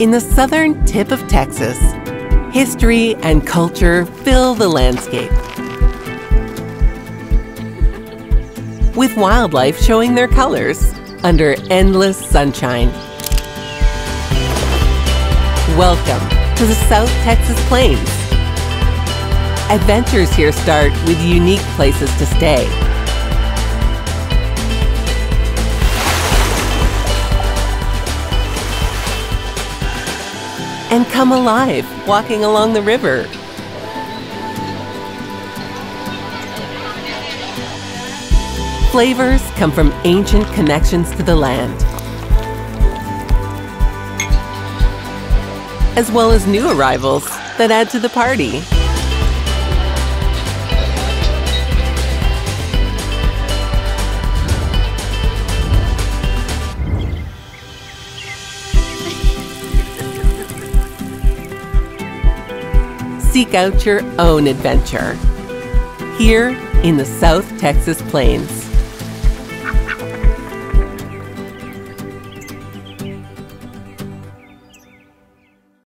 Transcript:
In the southern tip of Texas, history and culture fill the landscape. With wildlife showing their colors under endless sunshine. Welcome to the South Texas Plains. Adventures here start with unique places to stay. And come alive walking along the river. Flavors come from ancient connections to the land, as well as new arrivals that add to the party. Seek out your own adventure here in the South Texas Plains.